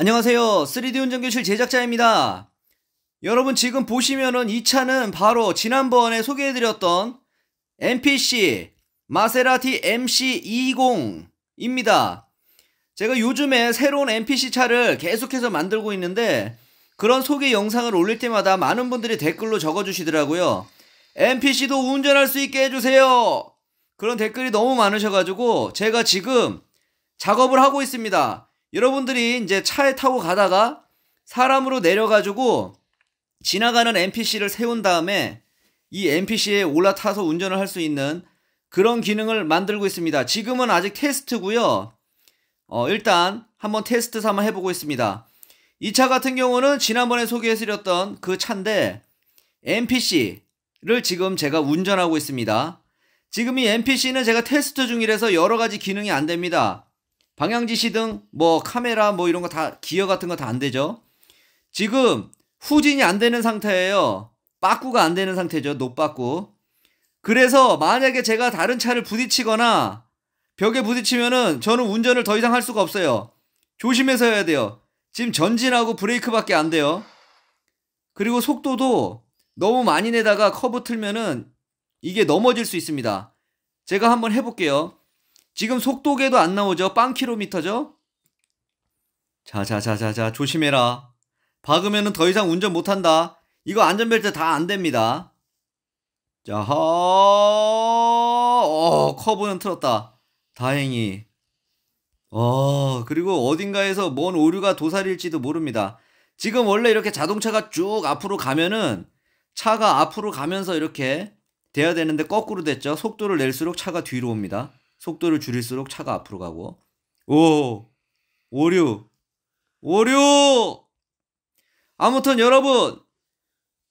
안녕하세요. 3D 운전교실 제작자입니다. 여러분 지금 보시면은 이 차는 바로 지난번에 소개해드렸던 MPC 마세라티 MC20입니다. 제가 요즘에 새로운 MPC 차를 계속해서 만들고 있는데 그런 소개 영상을 올릴 때마다 많은 분들이 댓글로 적어주시더라고요. MPC도 운전할 수 있게 해주세요. 그런 댓글이 너무 많으셔가지고 제가 지금 작업을 하고 있습니다. 여러분들이 이제 차에 타고 가다가 사람으로 내려가지고 지나가는 NPC를 세운 다음에 이 NPC에 올라타서 운전을 할 수 있는 그런 기능을 만들고 있습니다. 지금은 아직 테스트고요. 어, 일단 한번 테스트 삼아 해보고 있습니다. 이 차 같은 경우는 지난번에 소개해드렸던 그 차인데 NPC를 지금 제가 운전하고 있습니다. 지금 이 NPC는 제가 테스트 중이라서 여러 가지 기능이 안 됩니다. 방향지시 등 뭐 카메라 뭐 이런 거 다 기어 같은 거 다 안 되죠. 지금 후진이 안 되는 상태예요. 빠꾸가 안 되는 상태죠. 노빠꾸. 그래서 만약에 제가 다른 차를 부딪히거나 벽에 부딪히면은 저는 운전을 더 이상 할 수가 없어요. 조심해서 해야 돼요. 지금 전진하고 브레이크밖에 안 돼요. 그리고 속도도 너무 많이 내다가 커브 틀면은 이게 넘어질 수 있습니다. 제가 한번 해볼게요. 지금 속도계도 안 나오죠? 빵 킬로미터죠? 자자자자자 조심해라. 박으면은 더 이상 운전 못한다. 이거 안전벨트 다 안 됩니다. 자하 어 커브는 틀었다. 다행히. 어 그리고 어딘가에서 뭔 오류가 도사릴지도 모릅니다. 지금 원래 이렇게 자동차가 쭉 앞으로 가면은 차가 앞으로 가면서 이렇게 돼야 되는데 거꾸로 됐죠. 속도를 낼수록 차가 뒤로 옵니다. 속도를 줄일수록 차가 앞으로 가고. 오 오류 오류! 아무튼 여러분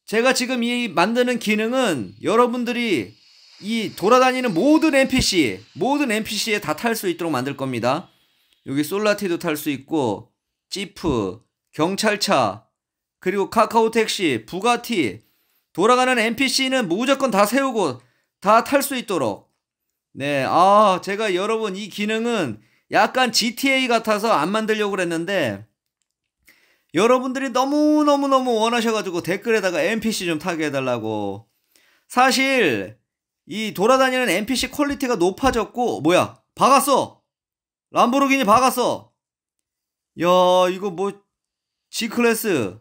제가 지금 이 만드는 기능은 여러분들이 이 돌아다니는 모든 NPC 모든 NPC에 다 탈 수 있도록 만들 겁니다. 여기 솔라티도 탈 수 있고 지프 경찰차 그리고 카카오 택시 부가티. 돌아가는 NPC는 무조건 다 세우고 다 탈 수 있도록 네, 아, 제가 여러분 이 기능은 약간 GTA 같아서 안 만들려고 그랬는데 여러분들이 너무너무너무 원하셔가지고 댓글에다가 NPC 좀 타게 해달라고. 사실 이 돌아다니는 NPC quality가 높아졌고 뭐야 박았어! 람보르기니 박았어! 야 이거 뭐 G클래스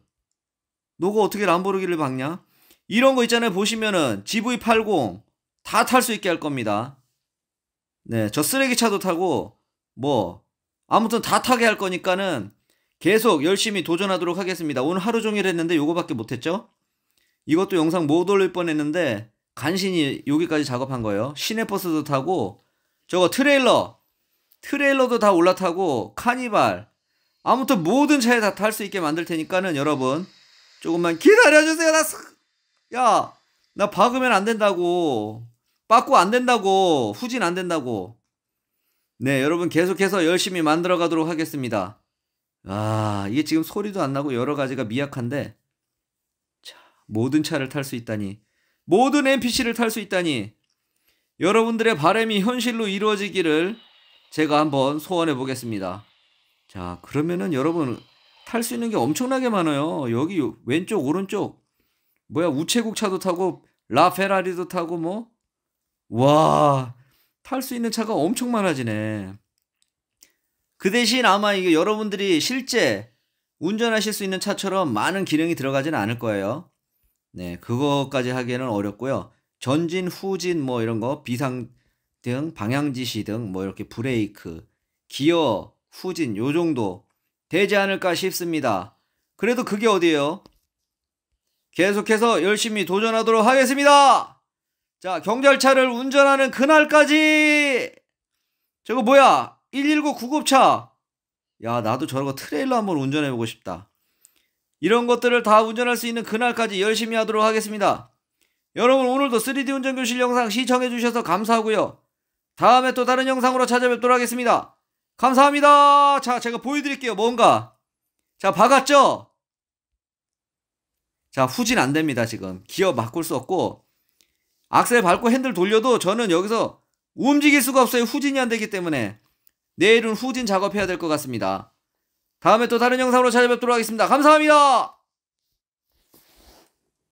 너가 어떻게 람보르기를 박냐? 이런 거 있잖아요 보시면은 GV80 다 탈 수 있게 할 겁니다 네, 저 쓰레기차도 타고 뭐 아무튼 다 타게 할 거니까는 계속 열심히 도전하도록 하겠습니다. 오늘 하루 종일 했는데 요거밖에 못 했죠? 이것도 영상 못 올릴 뻔 했는데 간신히 여기까지 작업한 거예요. 시내버스도 타고 저거 트레일러 트레일러도 다 올라타고 카니발 아무튼 모든 차에 다 탈 수 있게 만들 테니까는 여러분 조금만 기다려주세요. 나 야, 나 박으면 안 된다고. 빠꾸 안 된다고. 후진 안 된다고. 네, 여러분 계속해서 열심히 만들어 가도록 하겠습니다. 아, 이게 지금 소리도 안 나고 여러 가지가 미약한데. 자, 모든 차를 탈 수 있다니. 모든 NPC를 탈 수 있다니. 여러분들의 바람이 현실로 이루어지기를 제가 한번 소원해 보겠습니다. 자, 그러면은 여러분 탈 수 있는 게 엄청나게 많아요. 여기 왼쪽, 오른쪽. 뭐야, 우체국 차도 타고 라 페라리도 타고 뭐 와, 탈 수 있는 차가 엄청 많아지네. 그 대신 아마 이게 여러분들이 실제 운전하실 수 있는 차처럼 많은 기능이 들어가지는 않을 거예요. 네, 그거까지 하기에는 어렵고요. 전진, 후진 뭐 이런 거, 비상 등, 방향 지시 등 뭐 이렇게 브레이크, 기어, 후진 요 정도 되지 않을까 싶습니다. 그래도 그게 어디예요? 계속해서 열심히 도전하도록 하겠습니다. 자, 경찰차를 운전하는 그날까지 저거 뭐야? 119 구급차. 야, 나도 저거 트레일러 한번 운전해 보고 싶다. 이런 것들을 다 운전할 수 있는 그날까지 열심히 하도록 하겠습니다. 여러분 오늘도 3D 운전 교실 영상 시청해 주셔서 감사하고요. 다음에 또 다른 영상으로 찾아뵙도록 하겠습니다. 감사합니다. 자, 제가 보여드릴게요. 뭔가. 자, 박았죠? 자, 후진 안 됩니다, 지금. 기어 바꿀 수 없고. 악셀 밟고 핸들 돌려도 저는 여기서 움직일 수가 없어요. 후진이 안 되기 때문에. 내일은 후진 작업해야 될 것 같습니다. 다음에 또 다른 영상으로 찾아뵙도록 하겠습니다. 감사합니다.